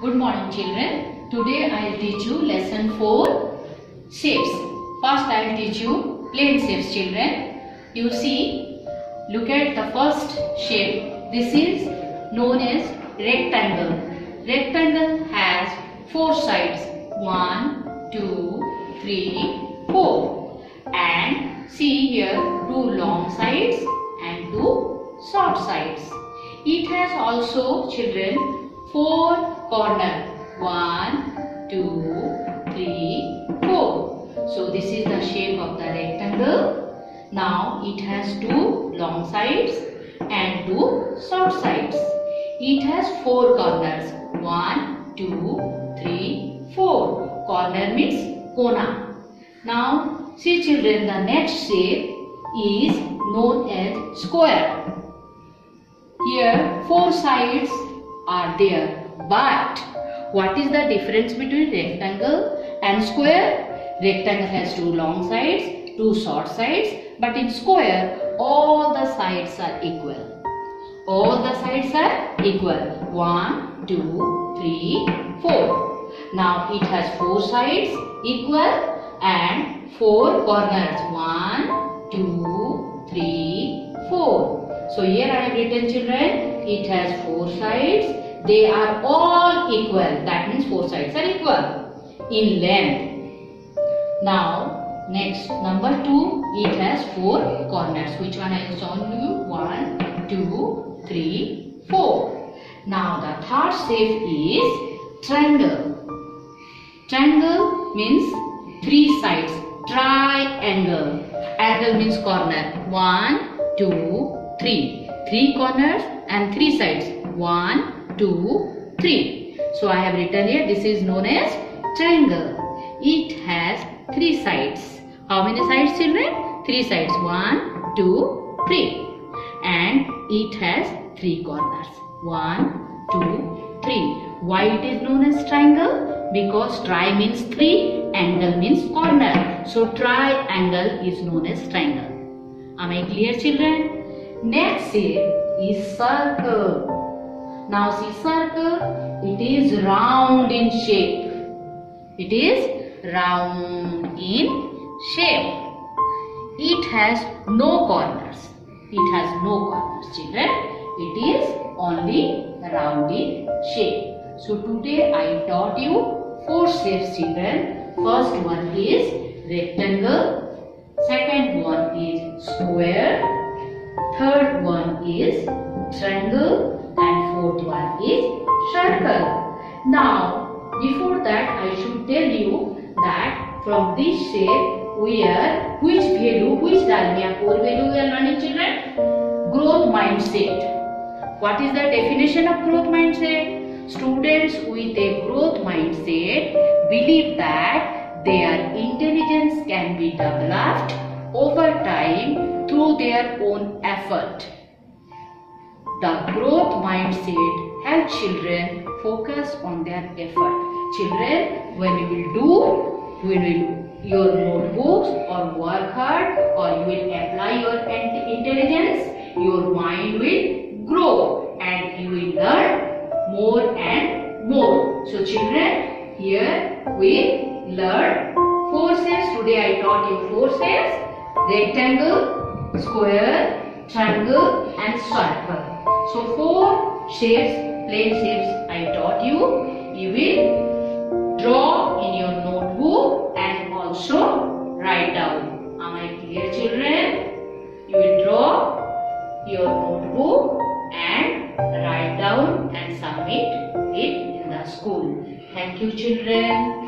Good morning children. Today I will teach you lesson 4 shapes. First I will teach you plane shapes children. You see, look at the first shape. This is known as rectangle. Rectangle has four sides. One, two, three, four. And see here two long sides and two short sides. It has also children four corner. One, two, three, four. So this is the shape of the rectangle. Now it has two long sides and two short sides. It has four corners. One, two, three, four. Corner means kona. Now see children the next shape is known as square. Here four sides are there but what is the difference between rectangle and square? Rectangle has two long sides, two short sides but in square all the sides are equal. All the sides are equal. One, two, three, four. Now it has four sides equal and four corners. One, two, three, four. So here I have written children, it has four sides. They are all equal. That means four sides are equal in length. Now next number two, it has four corners. Which one I shown you? One, two, three, four. Now the third shape is triangle. Triangle means three sides. Triangle. Angle means corner. One, two, three. Three corners and three sides. One, two, three. So I have written here this is known as triangle. It has three sides. How many sides children? Three sides. One, two, three. And it has three corners. One, two, three. Why it is known as triangle? Because tri means three, angle means corner. So triangle is known as triangle. Am I clear children? Next is circle. Now see circle, it is round in shape. It is round in shape. It has no corners. It has no corners children. It is only round in shape. So today I taught you four shapes children. First one is rectangle. Second one is square. Third one is triangle. Fourth one is circle. Now before that I should tell you that from this shape we are which value, which dalmia core value we are learning children? Growth mindset. What is the definition of growth mindset? Students with a growth mindset believe that their intelligence can be developed over time through their own effort. The growth mindset helps children focus on their effort. Children, when you will do, you will your notebooks or work hard or you will apply your intelligence, your mind will grow and you will learn more and more. So children, here we learn four shapes. Today I taught you four shapes. Rectangle, square, triangle and circle. So four shapes, plane shapes I taught you. You will draw in your notebook and also write down. Am I clear children? You will draw your notebook and write down and submit it in the school. Thank you children.